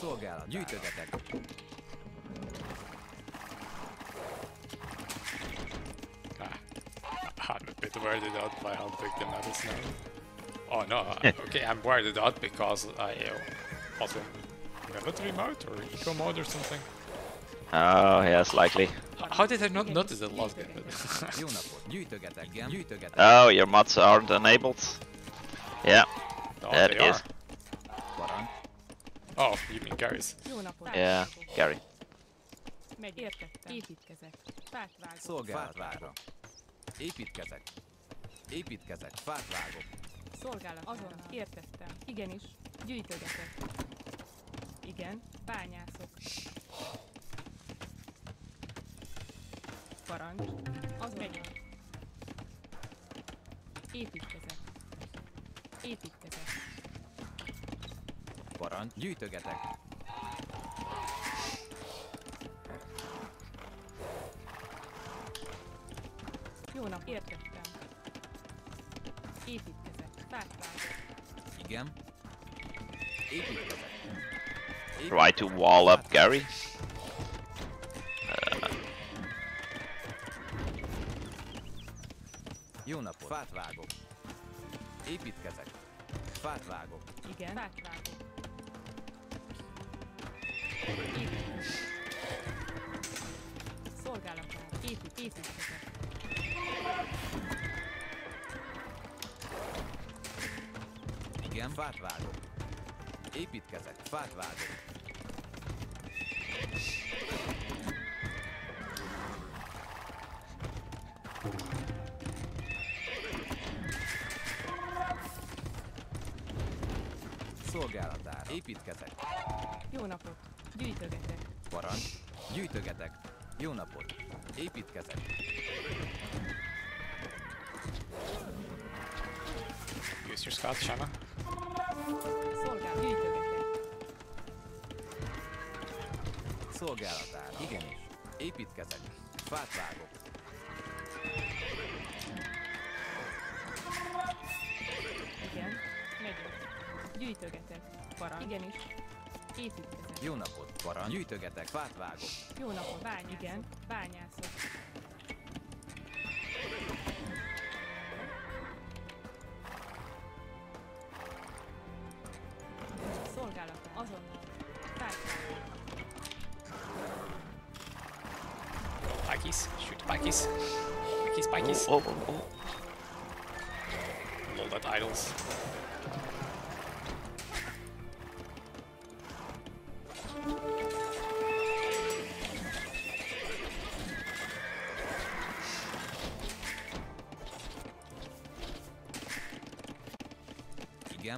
Szolgálat. Gyűjtögetek. I'm a bit weirded out by how big the map is now. Oh no, okay, I'm weirded out because I uh, also military mode or eco mode or something. Oh, yes, likely. How did I not notice it last game? Jó napot. Gyűjtögetek. Igen. Gyűjtögetek. Oh, your mods aren't enabled. Yeah, oh, that they is. Oh, you mean Gary's. Jó napot! Yeah, Gary. Megy, értettem. Építkezek. Fát vágok. Szolgálatára. Építkezek. Építkezek. Fát vágok. Szolgálat. Azonnal. Értettem. Igenis. Gyűjtögetek. Igen. Bányászok. Parancs. Azonnal. Megy. Építkezek. Építkezek. Parancs. Gyűjtögetek. Jó nap. Értettem. Építkezek. Fát vágok. Igen. Építkezek. Try to wall up Gary. Jó napot. Fát vágok. Építkezek. Fát vágok. Igen. Fát vágok. Szolgálatára. Épít, építkezek. Igen. Fát vágok. Építkezek. Fát vágok. Szolgálatára. Építkezek. Jó napot! Gyűjtögetek. Parancs. Gyűjtögetek. Jó napot. Építkezek. Scout channel. Szolgálat. Gyűjtögetek. Szolgálatára. Igenis. Építkezek. Fát vágok. Igen. Megyek. Gyűjtögetek. Parancs. Igenis. Építkezek. Jó napot. Parancs. Gyűjtögetek. Fát vágok. Jó napot. Bányászok. Igen. Bányászok. Szolgálatom. Azonnal. Társadalom. Pikeys. Shoot pikeys. Pikeys, pikeys. Oh, oh, oh. Load that idols.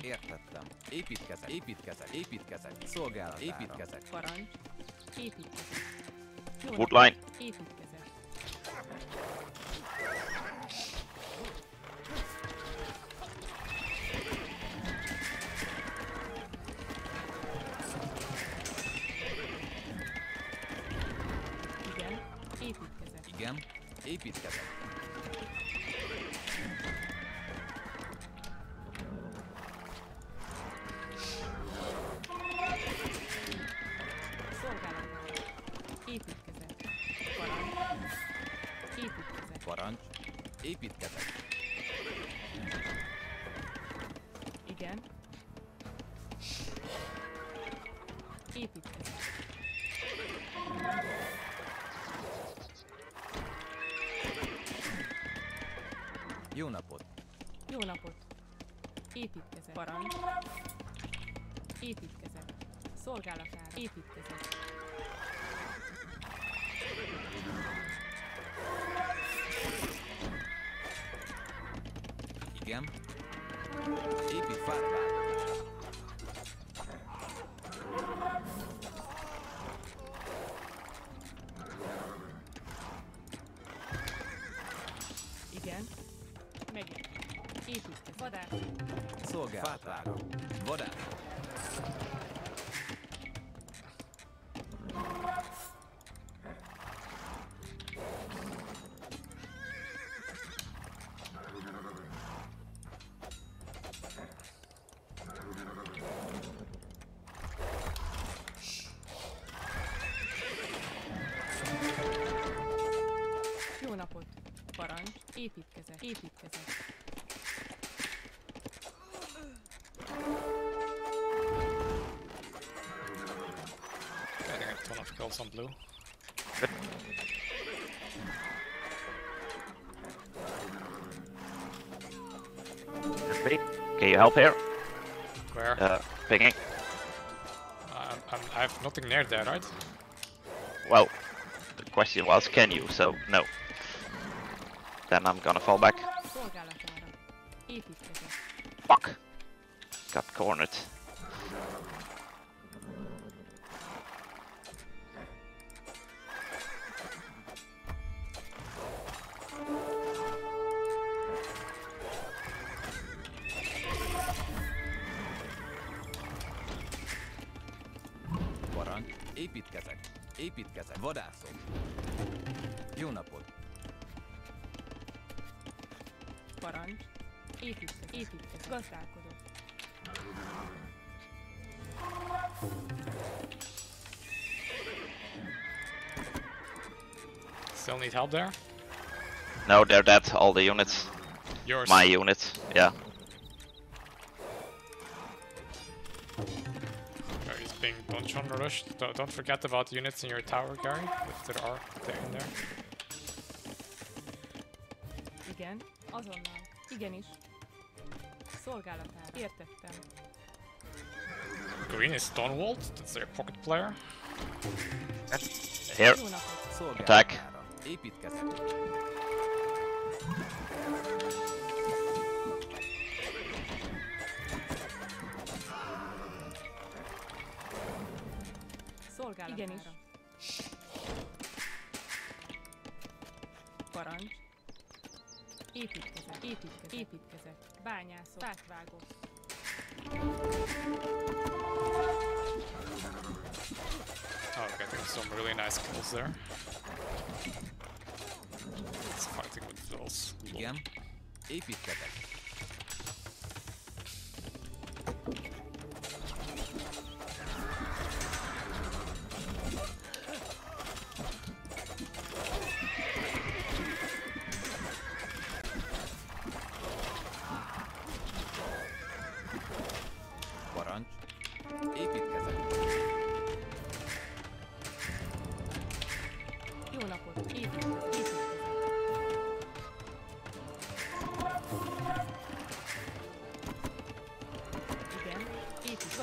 Igen. Értettem. Építkezek. Építkezek. Építkezek. Szolgálatára. Építkezek. Parancs. Építkezek. Jó Wood napot. line. Építkezek. Igen. Építkezek. Igen. Építkezek. Építkezek. Igen. Építkezek. Jó napot. Jó napot! Építkezek. Parancs. Építkezek. Szolgálatára. Építkezek. Вода. Jó napot! Parancs, építkezek, építkezek. A ton on blue. Can you help here? Where? Uh, pinging. I'm, I'm, I have nothing near there, right? Well, the question was, can you? So no. Then I'm gonna fall back. Fuck. Got cornered. Építkezek. Építkezek. Vadászok. Jó napot. Parancs. Építkezek. Építkezek. Gazdálkodok. Still need help there? No, they're dead. All the units. Yours. My units. Yeah. Gary is being donjon rushed. Don't, don't forget about units in your tower, Gary, if there are they're in there. Igen. Azonnal. Igenis. Szolgálatára. Értettem. Green is stonewalled. That's their pocket player. Here. Jó napot. Szolgálatára. Építkezek. Szolgálatára. Igenis. Parancs. Építkezek. Építkezek. Építkezek. Bányászok. Fát Oh, getting some really nice kills there. It's fighting with those. Igen. Építkezek.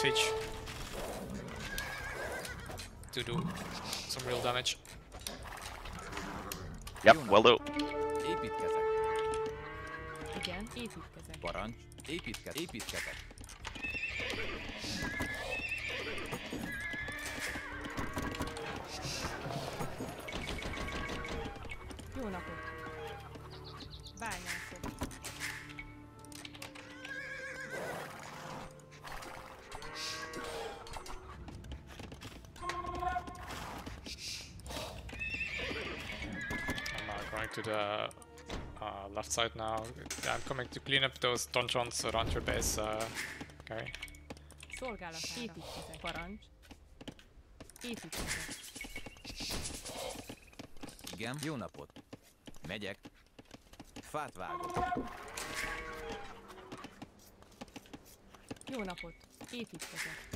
bring forward Siege. To do some real damage. Yep. well do. Építkezek. Igen. Építkezek. Parancs. Építkezek. Építkezek. Uh, left side now. I'm coming to clean up those donjons around your base, uh, Gary. Szolgálatára. Építkezek. Parancs. Építkezek. Igen. Jó napot. Megyek. Fát vágok. Jó napot. Építkezek.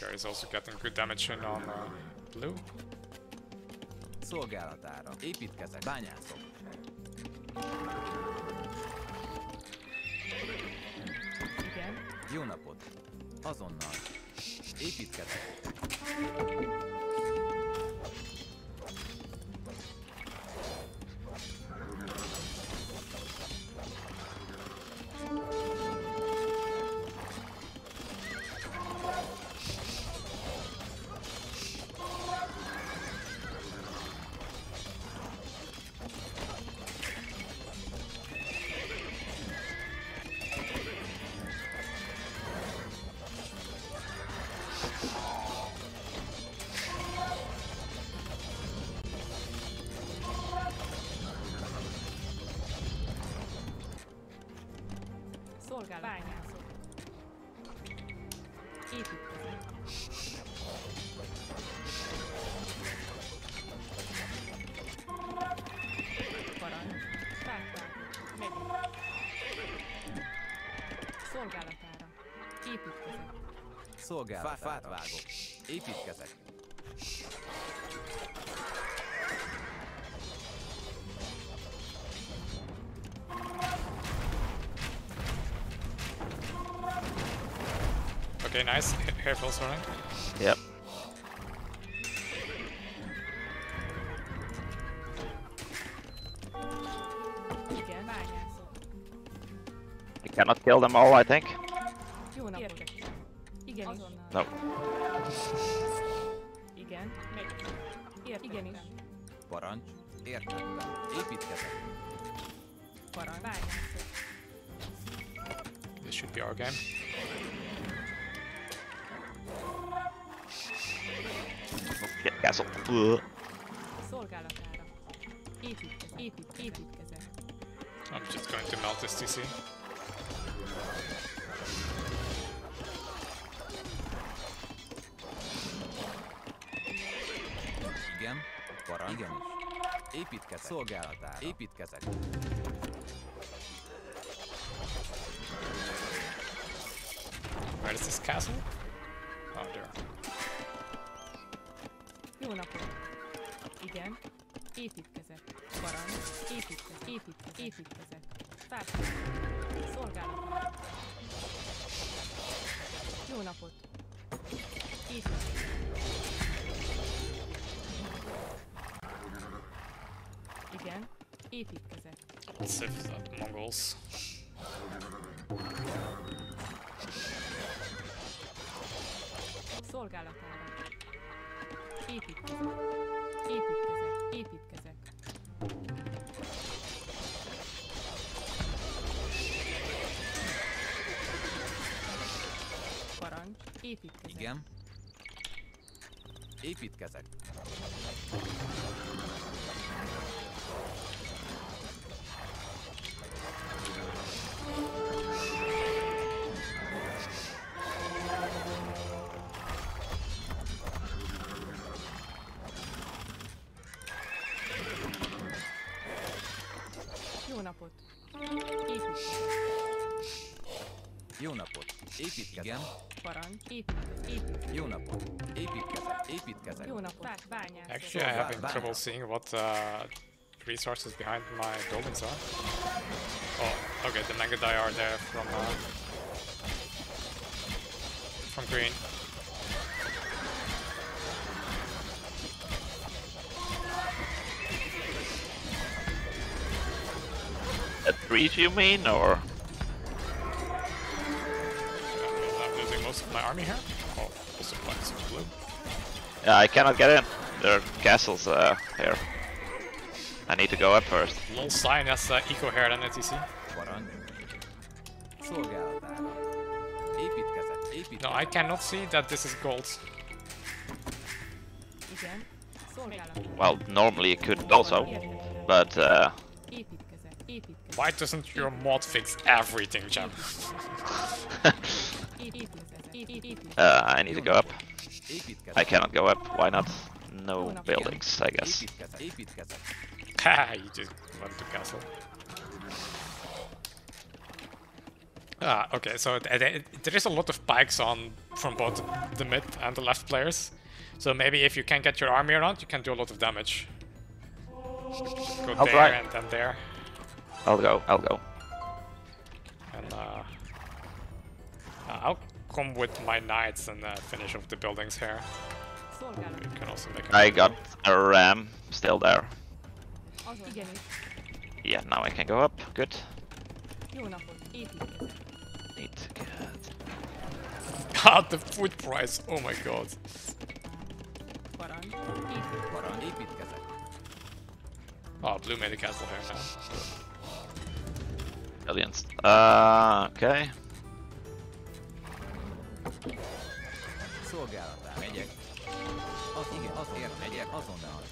Gary's also getting good damage in on uh, blue. Szolgálatára. Építkezek. Bányászok. Igen. Jó napot. Azonnal. Építkezek. Szolgálatára. Építkezek. Szolgálatára. Fát vágok. Építkezek. Okay, nice. Hair falls running. Yep. Cannot kill them all, I think. Jó napot. Igen, azonnal. No. Igen, megy. Ért, igen is. Parancs. Értettem. Építkezek. Parancs. This should be our game. Get castle. Ugh. Szolgálatára. Építkezek. Épít, építkezek. I'm just going to melt this TC. Igenis. Építkezek. Szolgálatára. Építkezek. Where is this castle? Oh, there. Jó napot. Igen. Építkezek. Parancs. Építkezek. Építkezek. Építkezek. Fát. Szolgálatára. Jó napot. Építkezek. Igen. Építkezek. The Mongols. Szolgálatára. Építkezek. Építkezek. Építkezek. Parancs. Építkezek. Igen. Építkezek. Jó napot. Építkezek. Parancs. Építkezek. Építkezek. Jó napot. Építkezek. Építkezek. Jó napot. Bá- Bányászok. Actually, I have been trouble seeing what uh, resources behind my buildings are. Oh, okay, the Mangudai are there from uh, from green. A trees, you mean, or? Army here. Oh, also blue. Yeah, I cannot get in. There are castles uh, here. I need to go up first. Lol sign has uh, eco hair than ETC. Parancs. Szolgálatára. Építkezek. Építkezek. No, I cannot see that this is gold. Well, normally it could also, but uh. Why doesn't your mod fix everything, Jam? Uh, I need to go up. I cannot go up. Why not? No buildings, I guess. Építkezek. Építkezek. Haha, you just went to castle. Ah, okay, so th- th- there is a lot of pikes on from both the mid and the left players. So maybe if you can get your army around, you can do a lot of damage. Go I'll there try. and then there. I'll go. I'll go. And uh, uh, I'll come with my knights and uh, finish off the buildings here. Can also make I got a ram still there. Yeah, now I can go up. Good. Need to get. God, the food price! Oh my god. Parancs. Építkezek. Parancs. Építkezek. Oh, blue made a castle here now. Billions. Uh, okay. Az igen, az ér. Megyek azonnal.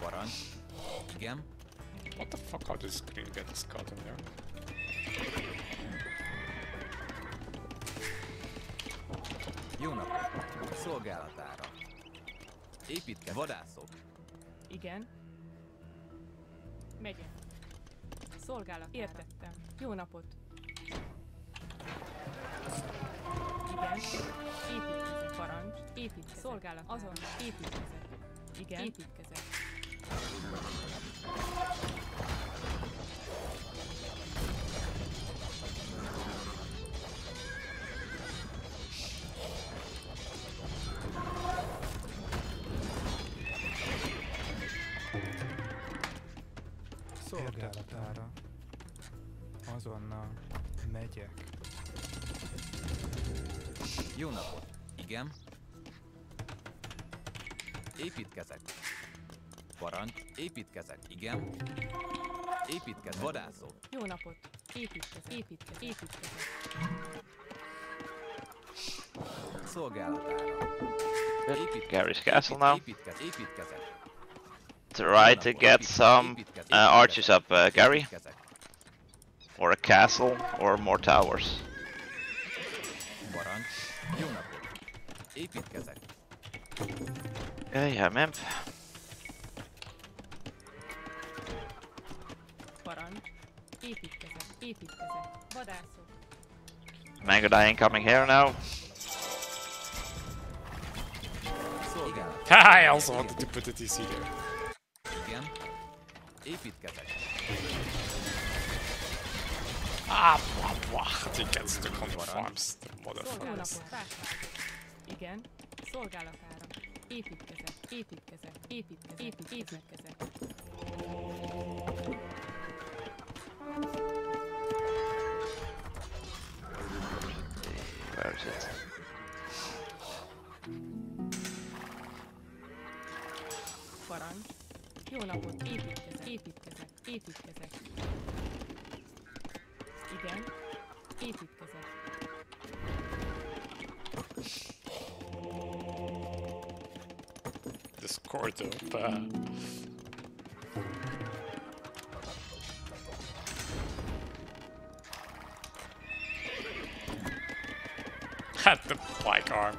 Parancs. Igen. What the fuck? How does green get this card in there? Jó napot. Szolgálatára. Építkezek. Vadászok. Igen. Megyek. Szolgálat. Értettem. Jó napot. Igen. Építkezek. Parancs. Építkezek. Szolgálat. Azon. Építkezek. Igen. Építkezek. Szolgálatára. Azonnal megyek. Jó napot. Igen. Építkezek. Parancs. Építkezek. Igen. Építkezek. Vadászó. Jó napot. Építkezek. Építkezek. Építkezek. Szolgálatára. Építkezek. Gary's castle now. Építkezek. Építkezek. Try to get some uh, archers up, uh, Gary, or a castle, or more towers. Jó napot. Építkezek. Okay, yeah, imp. Parancs. Építkezek. Építkezek. Vadászok. Mangodai incoming here now. I also wanted to put the TC there. Igen. Építkezek. Ah, blah, blah. They get stuck on the farms. Motherfuckers. Igen. Szolgálatára. Építkezek. Építkezek. Építkezek. Épít, építkezek. It? Parancs. Jó napot. Építkezek. Építkezek. Építkezek. Igen. Építkezek. This court up. Uh, At the bike army.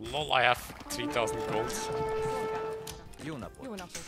Lol, I have 3000 gold. Szolgálatára. Jó napot. Jó napot.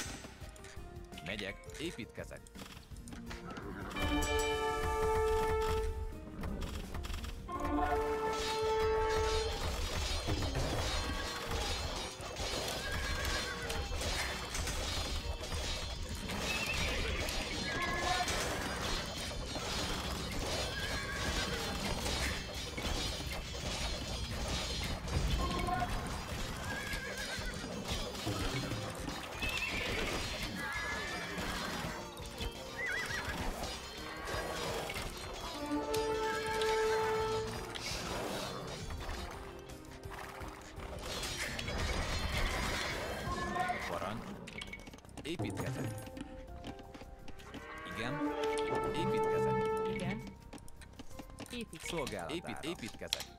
Épít, építkezek.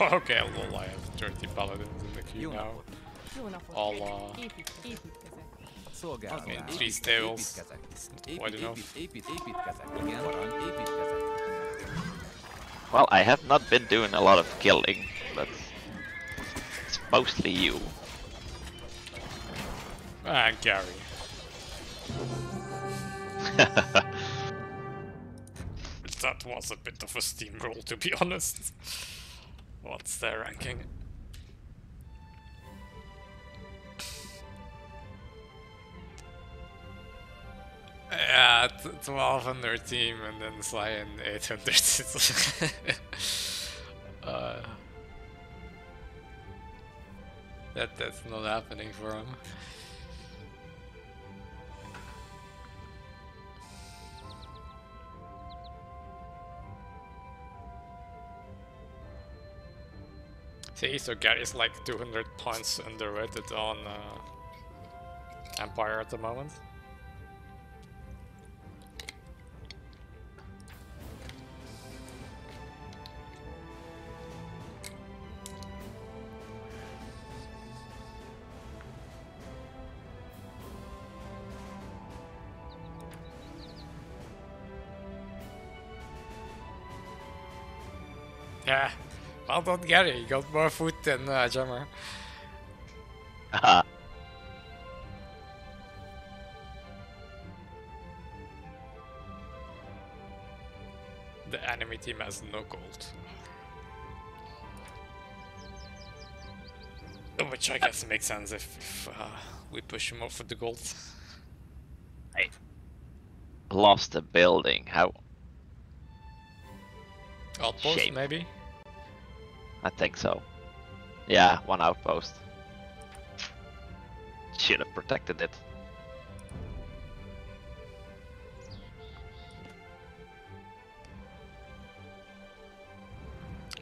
Okay, lol, I have 30 paladins in the queue now. napot. Jó napot. All, uh, Épít. I mean, three stables. Építkezek. quite Épít, enough. épít, épít, építkezek. Igen. Parancs. Építkezek. Well, I have not been doing a lot of killing, but it's mostly you. And Gary. Was a bit of a steamroll, to be honest. What's their ranking? Yeah, t- 12 on their team, and then Cyan 800. uh, that that's not happening for him. See, so Gary's like 200 points underrated on uh, Empire at the moment. Yeah, well done Gary, you got more food than uh, Jammer. The enemy team has no gold. Which I guess makes sense if, if uh, we push him off for the gold. Hey. Lost a building. How? Outpost, Shame. maybe? I think so. Yeah, one outpost. Should have protected it.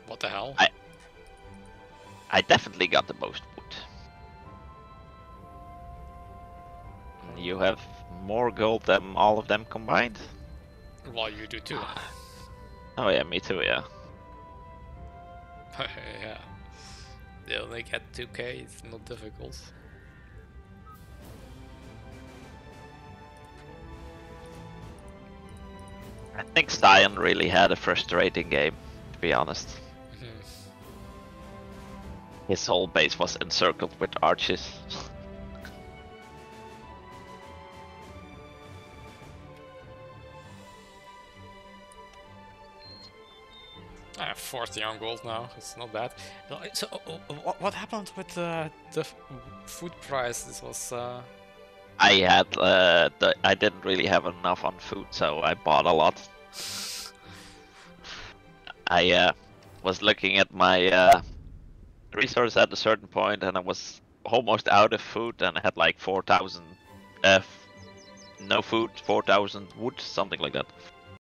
What the hell? I- I definitely got the most wood. You have more gold than all of them combined? Well, you do too. Ah. Oh yeah, me too, yeah. yeah. They only get 2k, it's not difficult. I think Sion really had a frustrating game, to be honest. Mhm. His whole base was encircled with arches. 40 on gold now, it's not bad. So, uh, uh, what, what happened with uh, the food price? This was. Uh... I had, uh, the, I didn't really have enough on food, so I bought a lot. I uh, was looking at my uh, resource at a certain point, and I was almost out of food, and I had like 4,000, uh, f- no food, 4,000 wood, something like that.